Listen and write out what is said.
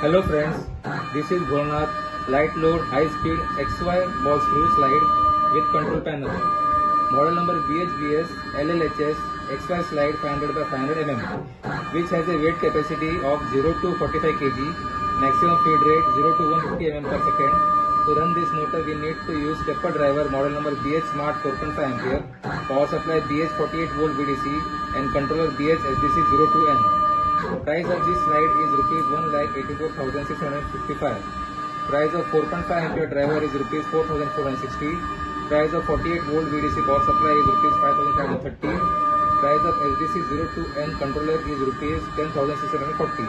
Hello friends, this is Bholnath Light Load High Speed XY Ball Screw Slide with Control Panel. Model number BHBS LLHS XY Slide 500 by 500 mm, which has a weight capacity of 0 to 45 kg, maximum feed rate 0 to 150 mm per second. To run this motor we need to use stepper driver model number BH Smart 4.5 ampere, power supply BH 48 volt VDC and controller BH SDC 02N. The price of this ride is rupees 1 lakh 84,655. Price of 4.5 ampere driver is rupees 4,460. Price of 48 volt VDC power supply is rupees 5,530. Price of SDC 02N controller is rupees 10,640.